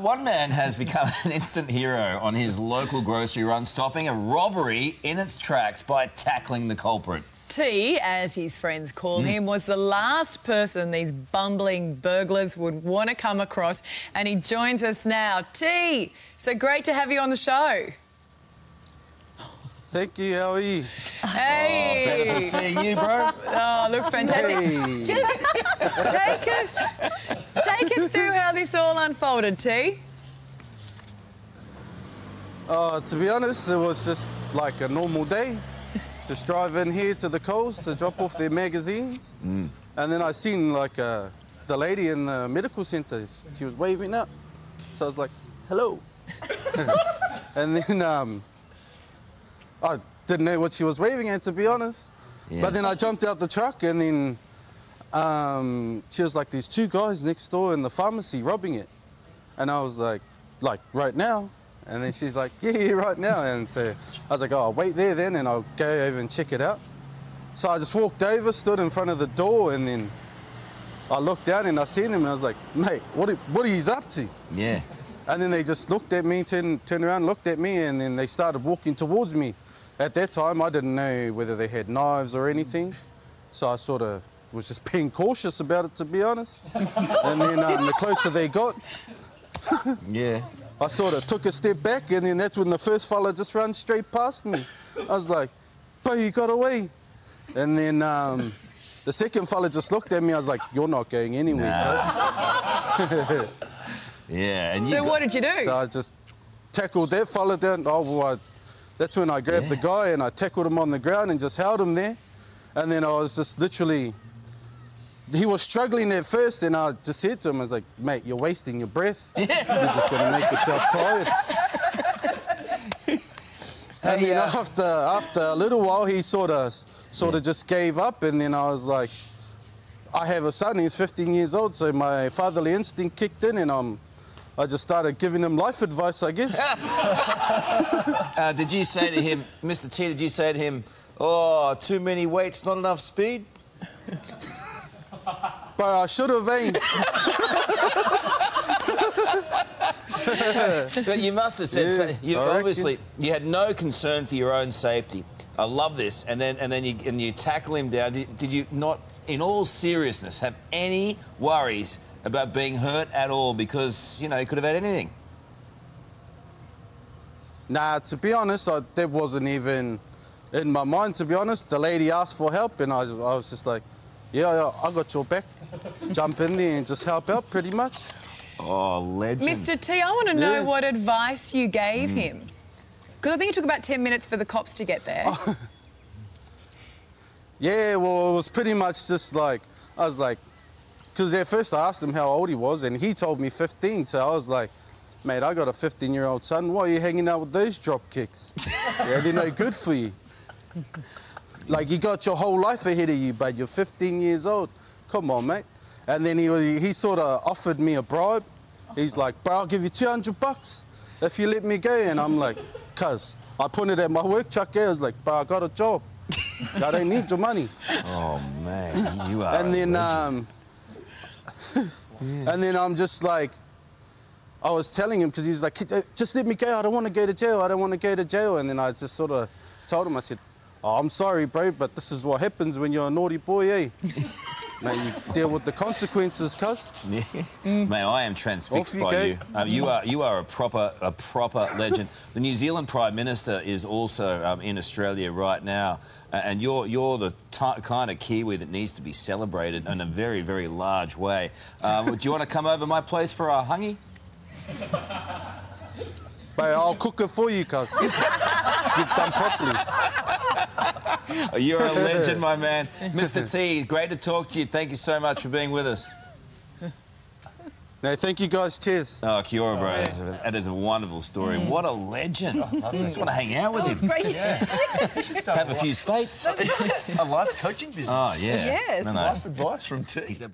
One man has become an instant hero on his local grocery run, stopping a robbery in its tracks by tackling the culprit. T, as his friends call mm. him, was the last person these bumbling burglars would want to come across, and he joins us now. T, so great to have you on the show. Thank you. How are you? Hey, Better for seeing you, bro. oh, look fantastic. Hey. Just take us, take us through how this all unfolded, T. Uh, to be honest, it was just like a normal day. Just driving here to the coast to drop off their magazines. And then I seen like uh, the lady in the medical centre. She was waving up. So I was like, hello. and then um, I didn't know what she was waving at, to be honest. Yeah. But then I jumped out the truck and then um, she was like, there's two guys next door in the pharmacy robbing it. And I was like, like right now? And then she's like, yeah, yeah, right now. And so I was like, oh, I'll wait there then and I'll go over and check it out. So I just walked over, stood in front of the door, and then I looked down and I seen them and I was like, mate, what are, what are you up to? Yeah. And then they just looked at me, turned, turned around, looked at me, and then they started walking towards me. At that time, I didn't know whether they had knives or anything. So I sort of was just being cautious about it, to be honest. and then um, the closer they got, Yeah. I sort of took a step back, and then that's when the first fella just ran straight past me. I was like, but he got away. And then um, the second fella just looked at me. I was like, you're not going anywhere. Nah. yeah. And you So got- what did you do? So I just tackled that fella down. Oh, well, I, that's when I grabbed the guy and I tackled him on the ground and just held him there. And then I was just literally, he was struggling at first, and I just said to him, I was like, mate, you're wasting your breath. You're just going to make yourself tired. and Hey, then uh, after, after a little while, he sort of, sort of just gave up, and then I was like, I have a son, he's 15 years old, so my fatherly instinct kicked in, and um, I just started giving him life advice, I guess. Uh, did you say to him, Mr. T, did you say to him, oh, too many weights, not enough speed? but I should have, eh? But you must have said, Yeah, so- you, reckon. obviously, you had no concern for your own safety. I love this. And then, and then you, and you tackle him down. Did, did you not, in all seriousness, have any worries about being hurt at all? Because, you know, he could have had anything. Nah, to be honest, I, that wasn't even in my mind, to be honest. The lady asked for help, and I, I was just like, yeah, yeah, I got your back. Jump in there and just help out, pretty much. Oh, legend. Mr. T, I want to know Yeah. what advice you gave mm. him. Because I think it took about 10 minutes for the cops to get there. Yeah, well, it was pretty much just like, I was like, because at first I asked him how old he was, and he told me 15, so I was like, mate, I got a 15 year old son, why are you hanging out with those drop kicks? yeah, they're no good for you. Like, you got your whole life ahead of you, but you're 15 years old. Come on, mate. And then he, he sort of offered me a bribe. He's like, bro, I'll give you 200 bucks if you let me go. And I'm like, cuz. I pointed at my work truck there. I was like, bro, I got a job. I don't need your money. Oh, man, you are. And then. Um, and then I'm just like, I was telling him because he's like, just let me go. I don't want to go to jail. I don't want to go to jail. And then I just sort of told him, I said, oh, I'm sorry, bro, but this is what happens when you're a naughty boy, eh? Mate, you deal with the consequences, cuz. Yeah. Mate, I am transfixed you by go. you. Um, you are you are a proper a proper legend. The New Zealand Prime Minister is also um, in Australia right now, uh, and you're you're the kind of Kiwi that needs to be celebrated in a very very large way. Um, do you want to come over my place for our hangi? But I'll cook it for you, cuz. Get done properly. Oh, You're a legend, my man, Mr. T. Great to talk to you. Thank you so much for being with us. No, thank you guys. Cheers. Oh, Kia ora, bro. Oh, that is a- that is a wonderful story. What a legend. Oh, I just want to hang out with him. Great. You should start Have a few spates. a life coaching oh, business. Oh, yeah. Yes. No, no. Life advice from T. He's a